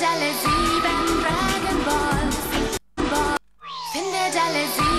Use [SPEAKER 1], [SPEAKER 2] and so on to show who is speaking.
[SPEAKER 1] Finde alle sieben Dragon Balls. Finde sieben